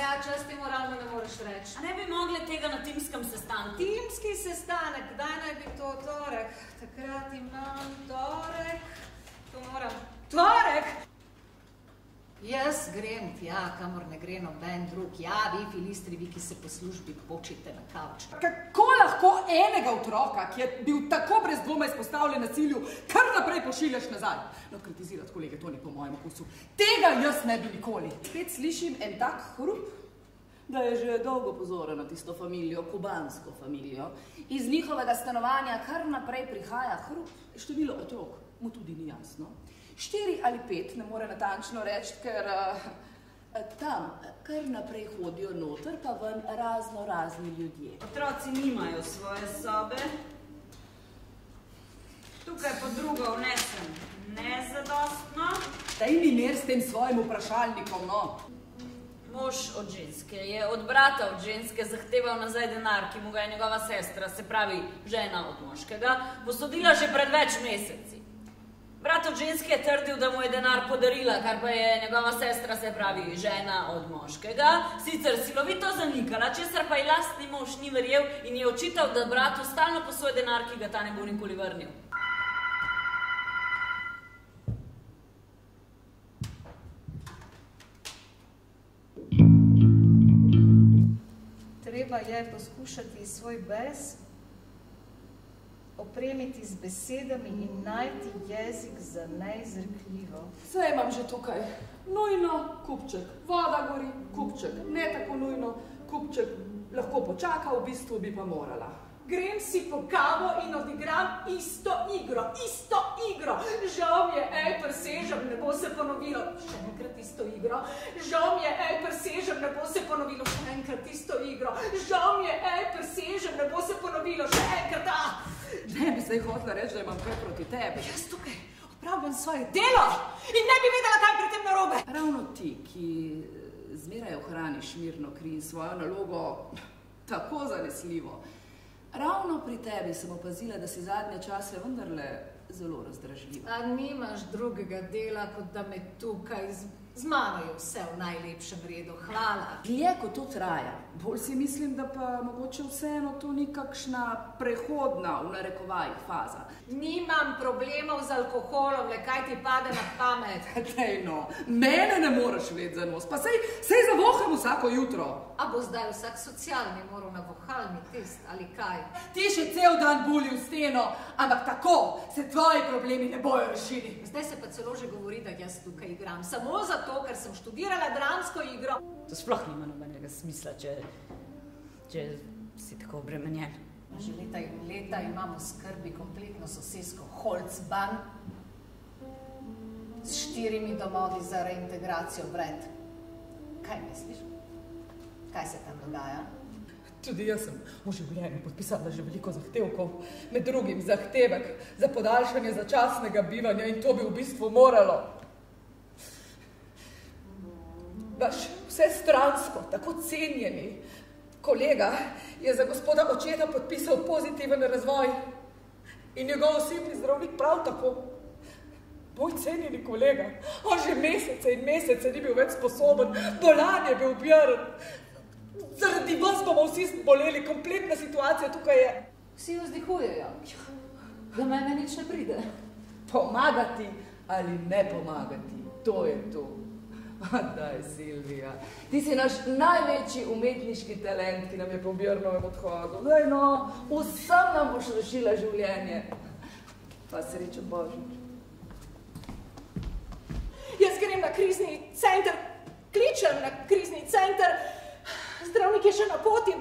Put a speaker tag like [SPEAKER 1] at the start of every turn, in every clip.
[SPEAKER 1] ja čas ti moralno ne moreš reči.
[SPEAKER 2] A ne bi mogli tega na timskem sestanku?
[SPEAKER 1] Timski sestanek, kdaj naj bi to torek? Takrat imam torek, to moram. Torek? Jaz grem tja, kamor ne gre noben drug. Ja, vi, filistri, vi, ki se po službi počite na kavč.
[SPEAKER 3] Kako lahko enega otroka, ki je bil tako brez dvoma izpostavljen nasilju, kar naprej pošiljaš nazaj? No, kritizirati kolege, to ni po mojem okusu. Tega jaz ne bi nikoli. Spet slišim en tak hrup, da je že dolgo pozoren na tisto familijo, kubansko familijo. Iz njihovega stanovanja kar naprej prihaja hrup. Število otrok mu tudi ni jasno. Štiri ali pet, ne more natančno reči, ker uh, tam kar naprej hodijo noter, pa ven razno razni ljudje.
[SPEAKER 2] Otroci nimajo svoje sobe. Tukaj pa drugo vnesem nezadostno.
[SPEAKER 3] Daj mi mir s tem svojim vprašalnikom, no.
[SPEAKER 2] Mož od ženske je od brata od ženske zahteval nazaj denar, ki mu ga je njegova sestra, se pravi žena od moškega, posodila že pred več meseci. Brat od ženske je trdil, da mu je denar podarila, kar pa je njegova sestra, se pravi žena od moškega, sicer silovito zanikala, česar pa je lastni mož ni verjel in je očital, da bratu stalno posoje denar, ki ga ta ne bo nikoli vrnil.
[SPEAKER 1] Treba je poskušati svoj bes opremiti z besedami in najti jezik za neizrekljivo.
[SPEAKER 3] Vse imam že tukaj. Nujno, kupček. Voda gori, kupček. Ne tako nujno, kupček. Lahko počaka, v bistvu bi pa morala.
[SPEAKER 1] Grem si po kavo in odigram isto igro, isto igro. Žal mi je, ej, presežem, ne bo se ponovilo. Še enkrat isto igro. Žal mi je, ej, presežem, ne bo se ponovilo. Še enkrat isto igro. Žal mi je, ej, presežem, ne bo se ponovilo. Še enkrat,
[SPEAKER 3] bi zdaj hotela reči, da imam kaj proti tebi.
[SPEAKER 1] Jaz tukaj opravljam svoje delo in ne bi vedela, kaj pri tem narobe.
[SPEAKER 3] Ravno ti, ki zmeraj ohraniš mirno kri in svojo nalogo tako zanesljivo, ravno pri tebi sem opazila, da si zadnje čase vendarle zelo razdražljiva.
[SPEAKER 1] A nimaš drugega dela, kot da me tukaj z, z mano je vse v najlepšem redu. Hvala.
[SPEAKER 3] Dlje, ko to traja, bolj si mislim, da pa mogoče vseeno to ni kakšna prehodna, v narekovajih, faza.
[SPEAKER 1] Nimam problemov z alkoholom, le kaj ti pade na pamet.
[SPEAKER 3] Dej no, mene ne moreš vedeti za nos, pa sej, sej zavoham vsako jutro.
[SPEAKER 1] A bo zdaj vsak socialni moral na vohalni test ali kaj?
[SPEAKER 3] Ti še cel dan bulji v steno, ampak tako se tvoji problemi ne bojo rešili.
[SPEAKER 1] Zdaj se pa celo že govori, da jaz tukaj igram. Samo zato, ker sem študirala dramsko igro.
[SPEAKER 2] To sploh nima nobenega smisla, če, če si tako obremenjen.
[SPEAKER 1] Že leta in leta imamo skrbi kompletno sosesko Holzban s štirimi domovi za reintegracijo vred. Kaj misliš? Kaj se tam dogaja?
[SPEAKER 3] Tudi jaz sem v življenju podpisala že veliko zahtevkov, med drugim zahtevek za podaljšanje začasnega bivanja in to bi v bistvu moralo. Vaš vse stransko, tako cenjeni kolega je za gospoda očeta podpisal pozitiven razvoj in njegov osebni zdravnik prav tako. Moj cenjeni kolega, on že mesece in mesece ni bil več sposoben, bolan je bil bjern. Zaradi vas bomo vsi boleli, kompletna situacija tukaj je.
[SPEAKER 1] Vsi vzdihujejo. Do mene nič ne pride.
[SPEAKER 3] Pomagati ali ne pomagati, to je to. Daj, Silvija, ti si naš največji umetniški talent, ki nam je po Björnovem odhodu. Daj no, vsem nam boš rešila življenje. Pa srečo Božič.
[SPEAKER 1] Jaz grem na krizni center, kličem na krizni center, zdravnik je še na poti,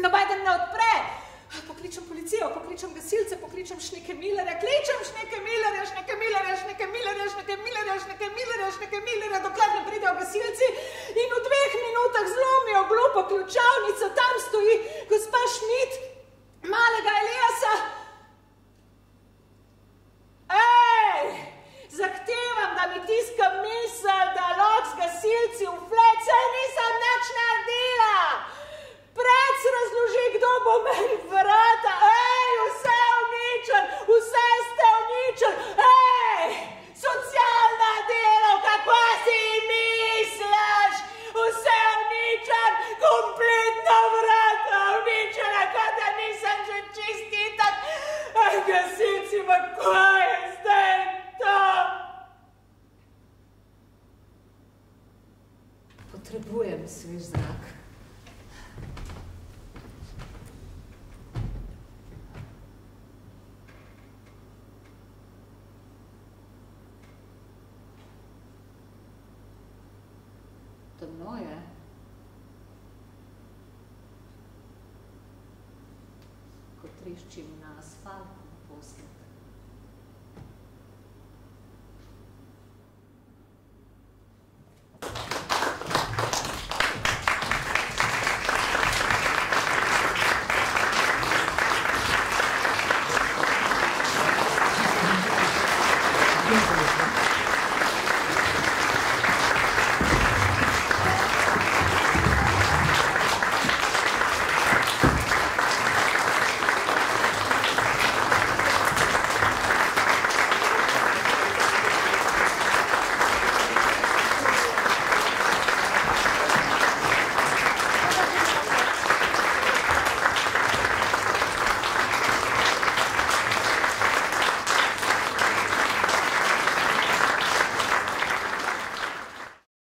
[SPEAKER 1] nobeden ne odpre. Pokličem policijo, pokličem gasilce, pokličem šneke Millere, kličem šneke bo meni vrata, hej, vse je uničen, vse ste uničen, hej, socialna delovka, kva si misliš, vse je uničen, kompletno vrata
[SPEAKER 4] uničena, kot da nisem že čistitak, hej, gasilci, pa kva je zdaj to?
[SPEAKER 1] Potrebujem svež zrak. Temno je. Ko treščim na asfaltu posle.